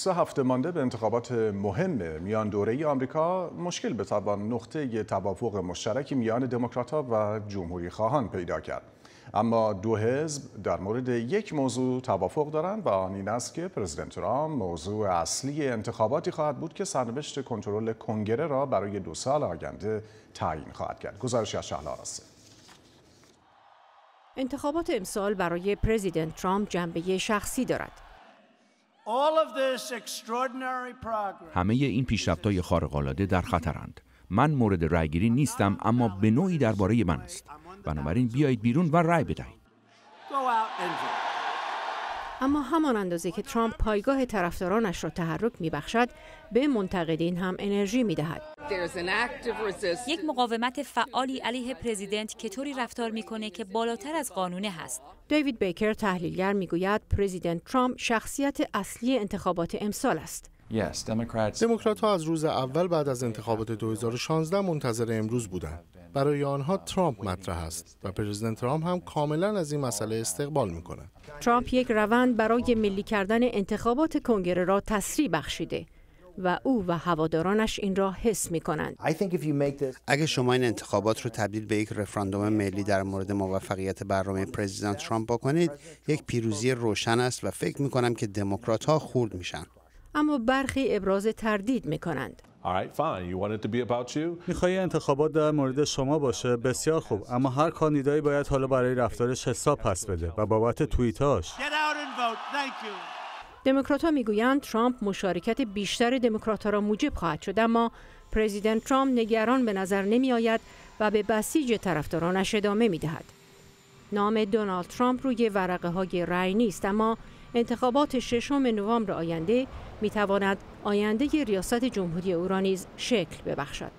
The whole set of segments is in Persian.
سه هفته مانده به انتخابات مهم میان دوره آمریکا مشکل بتوان نقطه توافق مشترکی میان دموکراتها و جمهوری خواهان پیدا کرد. اما دو حزب در مورد یک موضوع توافق دارند و آن این است که پرزیدنت ترامپ موضوع اصلی انتخاباتی خواهد بود که سرنوشت کنترل کنگره را برای دو سال آینده تعیین خواهد کرد. گزارشی از شهلا انتخابات امسال برای پرزیدنت ترامپ جنبه شخصی دارد. همه این پیشرفت‌های خارق‌العاده در خطرند. من مورد رأیگیری نیستم اما به نوعی درباره من است. بنابراین بیایید بیرون و رأی بدهید. اما همان اندازه که ترامپ پایگاه طرفدارانش را تحرک میبخشد به منتقدین هم انرژی می‌دهد. یک مقاومت فعالی علیه پرزیدنت که طوری رفتار می‌کنه که بالاتر از قانونه هست. دیوید بیکر تحلیلگر می‌گوید پرزیدنت ترامپ شخصیت اصلی انتخابات امسال است. دموکرات ها از روز اول بعد از انتخابات 2016 منتظر امروز بودند. برای آنها ترامپ مطرح است و پرزیدنت ترامپ هم کاملا از این مسئله استقبال می کند. ترامپ یک روند برای ملی کردن انتخابات کنگره را تسریع بخشیده و او و هوادارانش این را حس می کنند. اگه شما این انتخابات رو تبدیل به یک رفراندوم ملی در مورد موفقیت برنامه پرزیدنت ترامپ بکنید، یک پیروزی روشن است و فکر می کنم که دموکرات ها خورد میشن. اما برخی ابراز تردید می کنند. می‌خوای انتخابات در مورد شما باشه؟ بسیار خوب. اما هر کاندیدایی باید حالا برای رفتارش حساب پس بده و بابت توییتاش دموکراتها می‌گویند ترامپ مشارکت بیشتر دموکراتها را موجب خواهد شد اما پرزیدنت ترامپ نگران به نظر نمی آید و به بسیج طرفدارانش ادامه می دهد. نام دونالد ترامپ روی ورقه های رأی نیست اما انتخابات ششم نوامبر آینده می تواند آینده ریاست جمهوری او را نیز شکل ببخشد.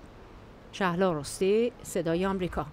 شهلا رستی صدای آمریکا